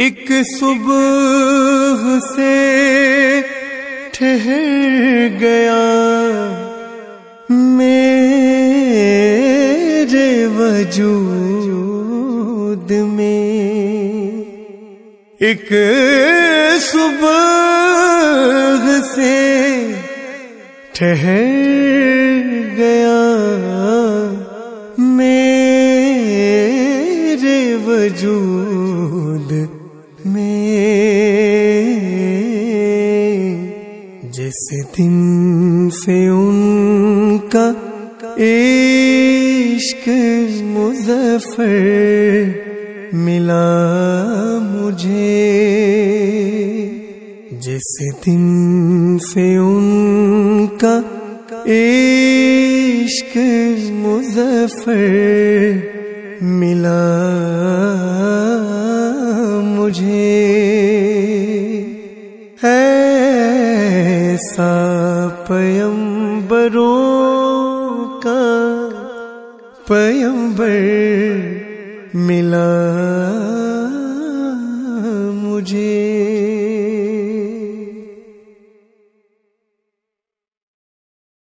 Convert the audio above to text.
एक सुबह से ठहर गया। मेरे वजूद में एक सुबह से ठहर गया। मेरे वजूद में जिस दिन से उनका इश्क मुजफ्फर मिला मुझे। जिस दिन से उनका इश्क मुजफ्फर मिला मुझे ऐसा पयंबरों का पयंबर मिला मुझे।